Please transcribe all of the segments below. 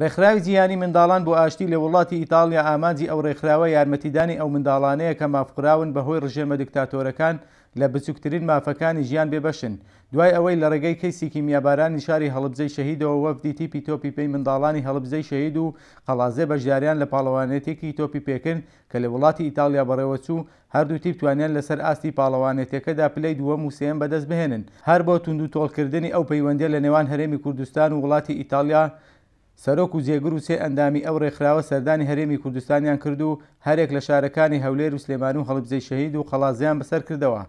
ڕێکخراوی جیهانی منداڵان بۆ ئاشتی لە وڵاتی ئیتاڵیا ئامانجی ئەو ڕێکخراوە یارمەتیدانی ئەو منداڵانەیە کە مافخوراون بە هۆی ڕژێمە دکتاتۆرەکان لە بچوکترین مافەکانی ژیان بێ بەشن دوای ئەوەی لە ڕێگەی کەیسی کیمیابارانی شاری هەڵبجەی شەهیدەوە وەفدی تیپی تۆپی پێی منداڵانی هەڵبجەی شەهید و قەڵازێ بەشداریان لە پاڵەوانێتێکی تۆپی پێکرد کە لە وڵاتی ئیتاڵیا بەڕێوەچوو هەردوو تیپ توانیان لەسەر ئاستی پاڵەوانێتیەکەدا پلەی دووەم و سێیەم بەدەست بهێنن، هەر بۆ توندوتۆڵکردنی ئەو پەیوەندیە لە نێوان هەرێمی کوردستان و وڵاتی ئیتاڵیا، سەرۆک و جێگر و سێ ئەندامی ئەو رێکخراوە سەردانی هەرێمی کوردستانیان کرد و هەرێک لە شارەکانی هەولێر و سلێمانی و هەڵیبجەی شەهید و قەڵادزێیان بەسەر کردەوە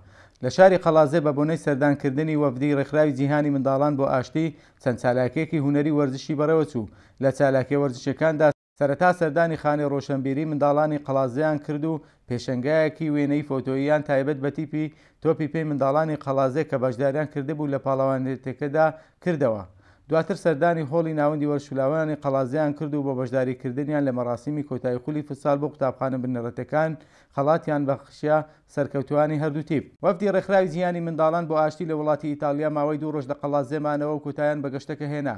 لە شاری قەڵادزێ بە بۆنەی سەردان کردنی وەفدی رێکخراوی جیهانی منداڵان بۆ ئاشتی چەند چالاکیەکی هونەری و وەرزشی بەڕێوەچوو لە چالاکیە وەرزشیەکاندا سەرەتا سەردانی خانەی ڕۆشەنبیری منداڵانی قەڵادزێیان کرد و پێشەنگایەکی وێنەی فۆتۆییان تایبەت بە تیپی تۆپی پێی منداڵانی قەڵادزێ کە بەشداریان کردبوو لە پاڵەوانێتیەکەدا کردەوە. دواتر سەردانی هۆڵی ناوەندی وەرشولاوانی قەڵادزێیان کرد و بۆ بەشداری کردنیان لە مەراسیمی کۆتایی خولی فوتسال بۆ قوتابخانە بنەڕەتیەکان خەڵاتیان بەخشیە سەرکەوتوانی هەردوو تیپ. وەفدی ڕێکخراوی جیهانی منداڵان بۆ ئاشتی لە وڵاتی ئیتاڵیا ماوەی دوو ڕۆژ لە قەڵادزێ مانەوە و کۆتایان بە گەشتەکە هێنا.